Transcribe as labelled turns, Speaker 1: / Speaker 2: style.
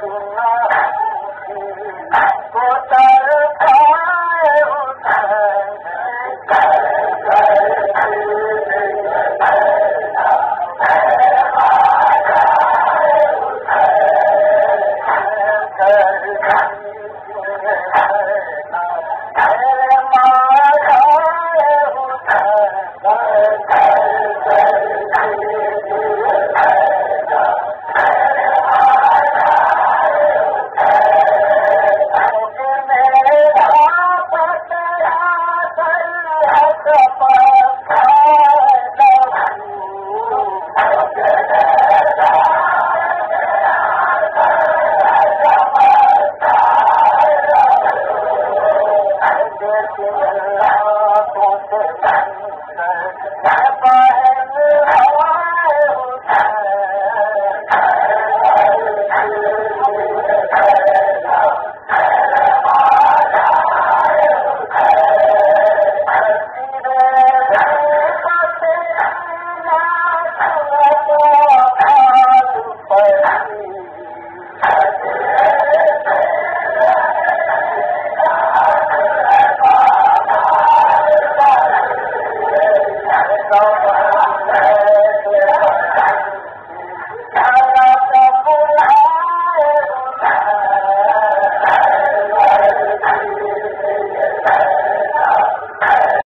Speaker 1: को پھر سڀاڻي out